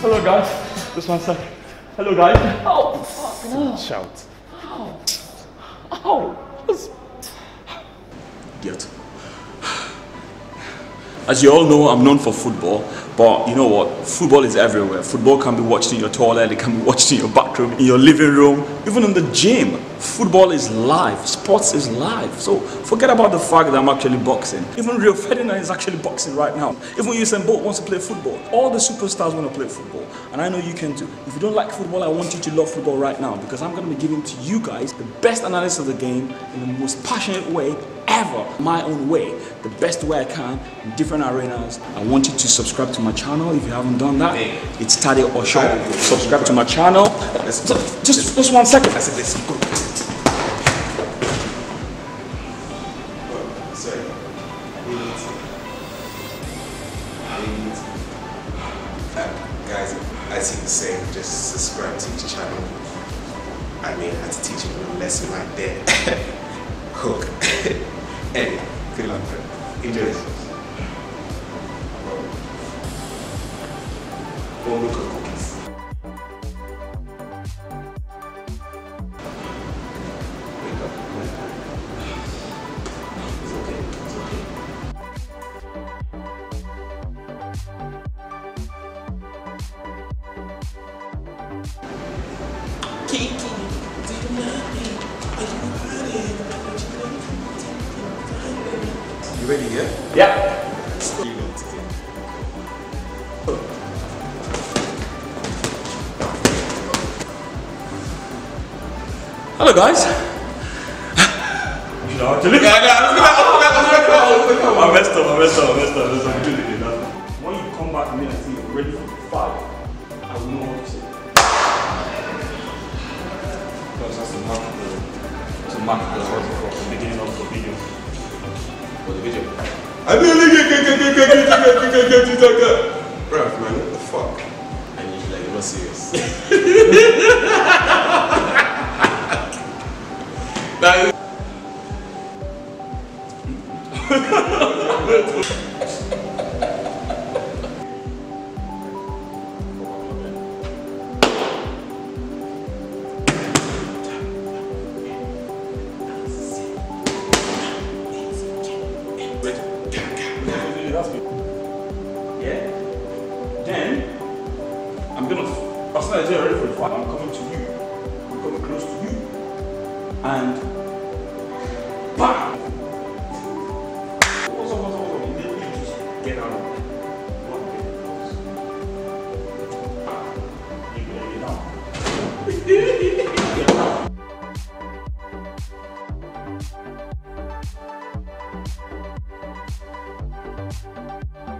Hello guys. Just one sec. Hello guys. Oh, fuck no. Shout. Oh. oh. What's- Idiot. As you all know, I'm known for football, but you know what? Football is everywhere. Football can be watched in your toilet, it can be watched in your bathroom, in your living room, even in the gym. Football is live, sports is live. So forget about the fact that I'm actually boxing. Even Rio Ferdinand is actually boxing right now. Even Usain Bolt wants to play football. All the superstars want to play football, and I know you can too. If you don't like football, I want you to love football right now because I'm going to be giving to you guys the best analysis of the game in the most passionate way ever, my own way, the best way I can in different arenas. I want you to subscribe to my channel if you haven't done that. It's Tade Osho. Subscribe to my channel. So, just, just one second. I said, let's go. I need I need guys, as he was saying, just subscribe to his channel. I mean, I had to teach him a lesson right there. Cook, e Sri Lanka, Indonesia. Cookies. Kiki. You ready, yeah? Yeah. You know today. Hello, guys. You know, to look at I messed up, I messed up, I messed up, I messed up. Do it again, that's fine. When you come back to me and see you're ready for the fight, I will know what to say. Because that's to mark the, to mark the, what's it the beginning of the video for the video. I mean, Bruv, man, what the fuck? And he's like, you're not serious. now, Yeah? Then, I'm gonna, as soon as you're ready for the fight, I'm coming to you. I'm coming close to you. And, bam! What's up, what's up, what's up? Just get out of. Bam. You Música